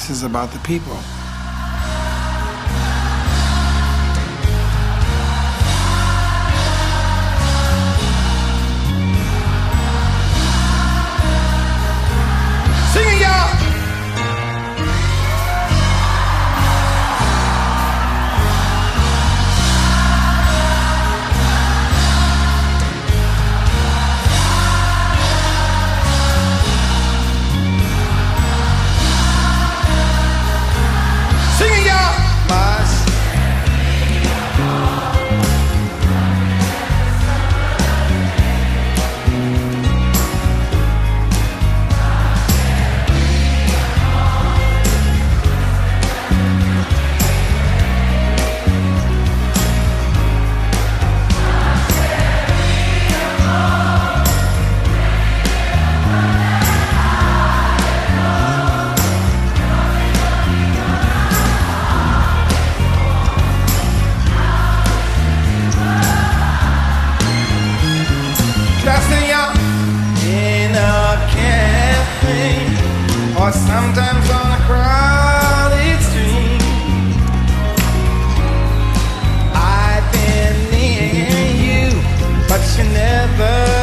This is about the people. Or sometimes on a crowded street. I've been near you, but you never